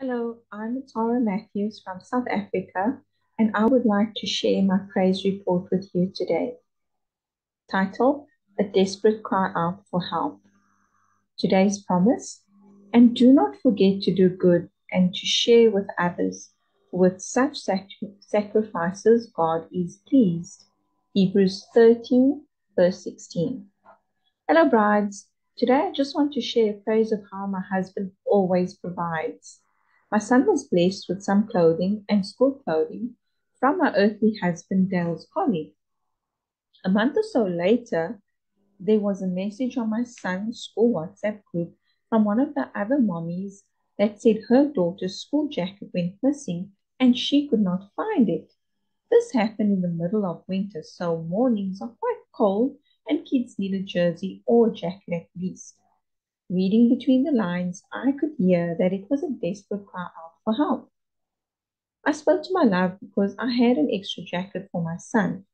Hello, I'm Atarah Matthews from South Africa, and I would like to share my praise report with you today. Title A Desperate Cry Out for Help. Today's promise And do not forget to do good and to share with others. With such sac- sacrifices, God is pleased. Hebrews 13, verse 16. Hello, brides. Today I just want to share a praise of how my husband always provides. My son was blessed with some clothing and school clothing from my earthly husband Dale's colleague. A month or so later, there was a message on my son's school WhatsApp group from one of the other mommies that said her daughter's school jacket went missing and she could not find it. This happened in the middle of winter, so mornings are quite cold and kids need a jersey or jacket at least. Reading between the lines, I could hear that it was a desperate cry out for help. I spoke to my love because I had an extra jacket for my son.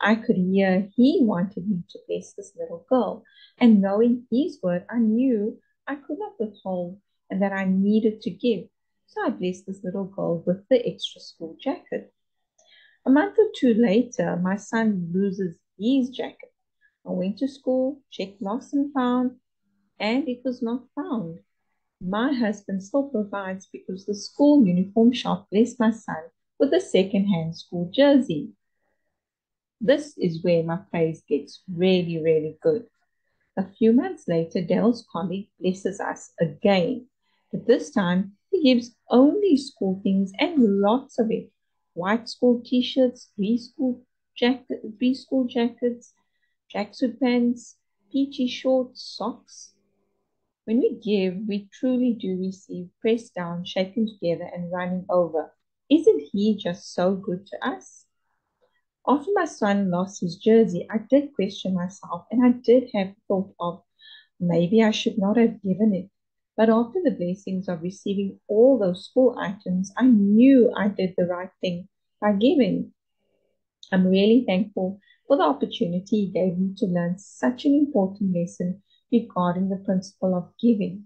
I could hear he wanted me to bless this little girl, and knowing his word, I knew I could not withhold and that I needed to give. So I blessed this little girl with the extra school jacket. A month or two later, my son loses his jacket. I went to school, checked lost and found, and it was not found. My husband still provides because the school uniform shop blessed my son with a second-hand school jersey. This is where my praise gets really, really good. A few months later, Dale's colleague blesses us again, but this time he gives only school things and lots of it. White school t-shirts, three school jacket, three school jackets, tracksuit pants, peachy shorts, socks, when we give, we truly do receive, pressed down, shaken together, and running over. Isn't He just so good to us? After my son lost his jersey, I did question myself and I did have thought of maybe I should not have given it. But after the blessings of receiving all those school items, I knew I did the right thing by giving. I'm really thankful for the opportunity he gave me to learn such an important lesson regarding the principle of giving.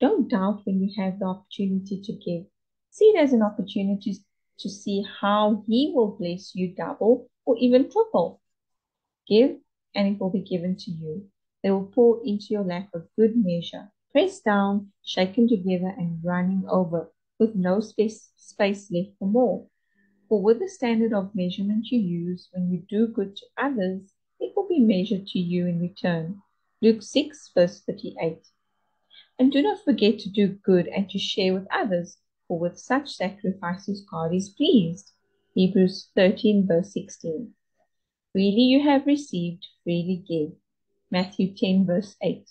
Don't doubt when you have the opportunity to give. See it as an opportunity to see how He will bless you double or even triple. Give, and it will be given to you. They will pour into your lap a good measure, pressed down, shaken together, and running over, with no space, space left for more. For with the standard of measurement you use when you do good to others, it will be measured to you in return. Luke 6, verse 38. And do not forget to do good and to share with others, for with such sacrifices God is pleased. Hebrews 13, verse 16. Freely you have received, freely give. Matthew 10, verse 8.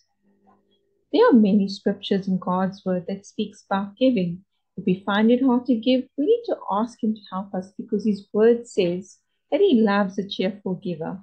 There are many scriptures in God's word that speaks about giving. If we find it hard to give, we need to ask Him to help us because His word says that He loves a cheerful giver.